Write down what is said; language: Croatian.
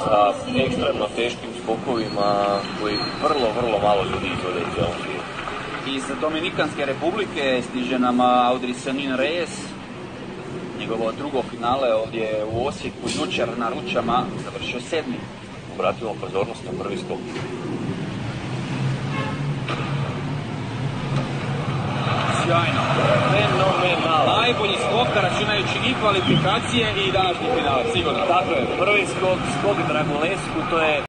sa ekstremno teškim skokovima koji vrlo, vrlo malo ljudi izvode u cijelom svijetu. Iz Dominikanske republike stiže nam Audrisanin Reyes. Njegovo drugo finale ovdje u Osijeku jučer na ručama završio sedmi. Obratimo pozornost na prvi skok. Sjajno. Skok, računajući i kvalifikacije i današnji finale, sigurno. Tako je, prvi skok, skok Dragulesku, to je